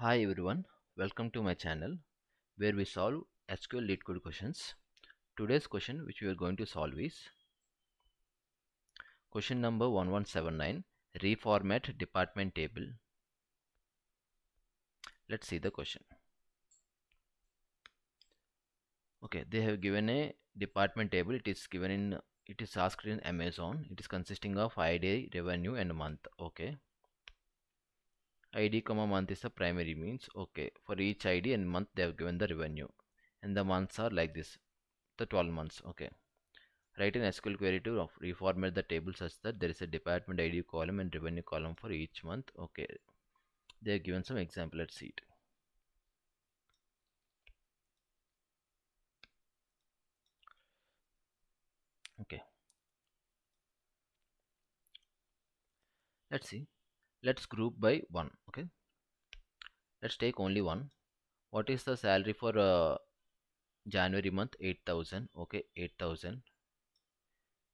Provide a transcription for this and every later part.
Hi everyone, welcome to my channel where we solve SQL LeetCode questions. Today's question which we are going to solve is question number 1179 reformat department table. Let's see the question. Okay, they have given a department table. It is given in it is asked in Amazon. It is consisting of ID, revenue and month. Okay id comma month is the primary means. Okay for each id and month they have given the revenue. And the months are like this the 12 months okay. Write an sql query to reformat the table such that there is a department id column and revenue column for each month okay. They have given some example let's see it okay. Let's see let's group by one okay? Let's take only one. What is the salary for uh, January month? 8000 okay? 8000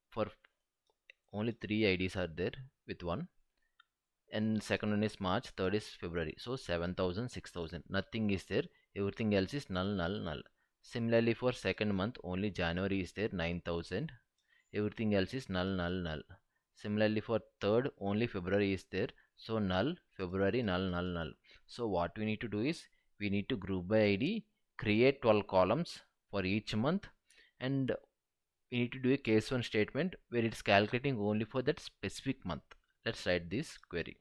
for only three IDs are there with one. And second one is March third is February. So 7000 6000 nothing is there. Everything else is null null null. Similarly for second month only January is there 9000 everything else is null null null. Similarly for third only February is there so null february null null null. So what we need to do is we need to group by id create 12 columns for each month and we need to do a case when statement where it's calculating only for that specific month. Let's write this query.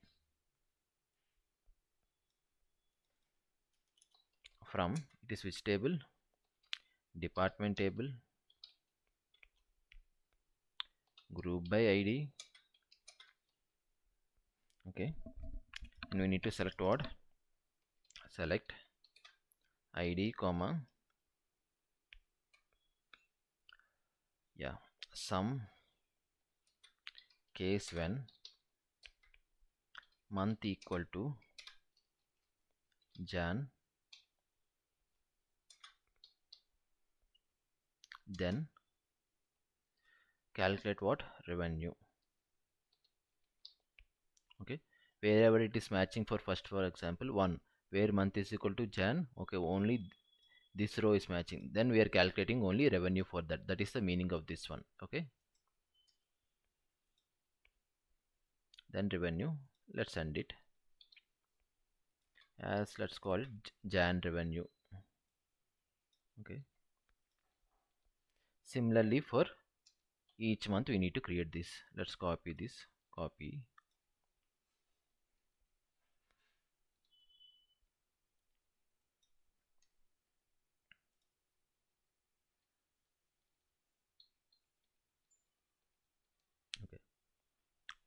From it is which table? Department table. Group by id okay. And we need to select what? Select id comma yeah sum case when month equal to jan then calculate what? Revenue okay? Wherever it is matching for first for example 1 where month is equal to jan okay only this row is matching. Then we are calculating only revenue for that. That is the meaning of this one okay? Then revenue let's end it. As let's call it jan revenue okay? Similarly for each month we need to create this. Let's copy this copy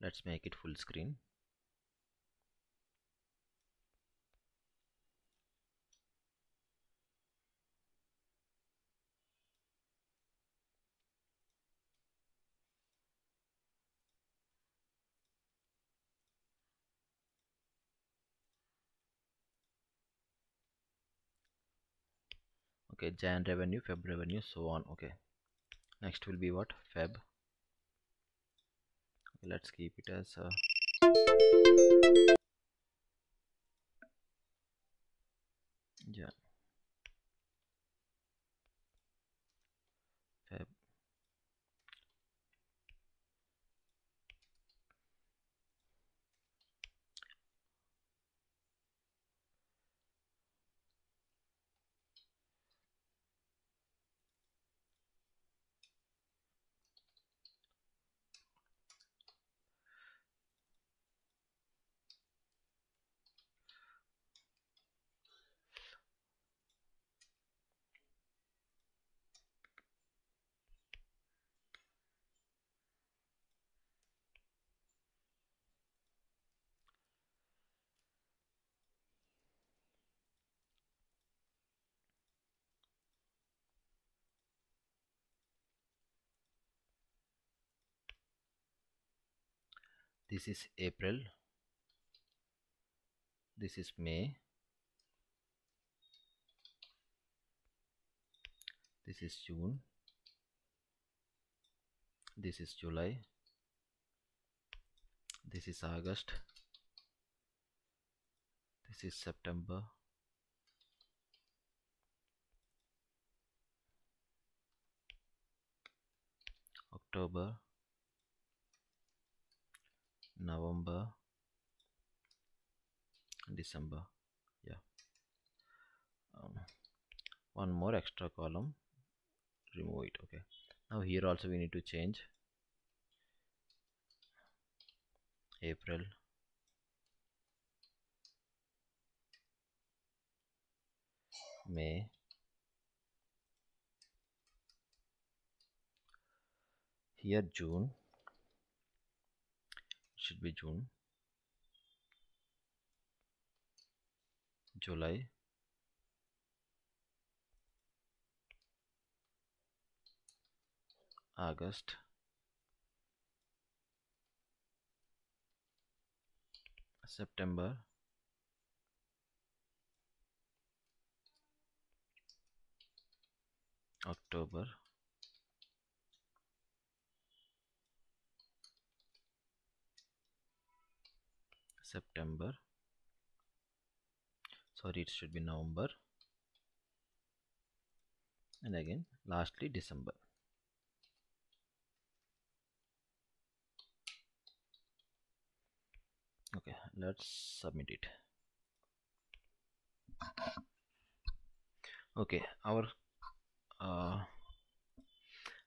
let's make it full screen. Okay jan revenue feb revenue so on. Okay. Next will be what? Feb let's keep it as a yeah feb this is April. This is May. This is June. This is July. This is August. This is September. October November December yeah. Um, one more extra column remove it okay. Now here also we need to change. April. May. Here June should be June. July. August. September. October September. Sorry it should be November. And again lastly December. Okay let's submit it. Okay our uh,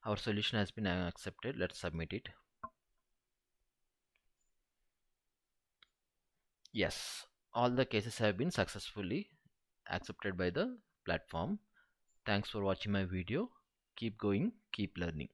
our solution has been accepted. Let's submit it yes all the cases have been successfully accepted by the platform. Thanks for watching my video. Keep going keep learning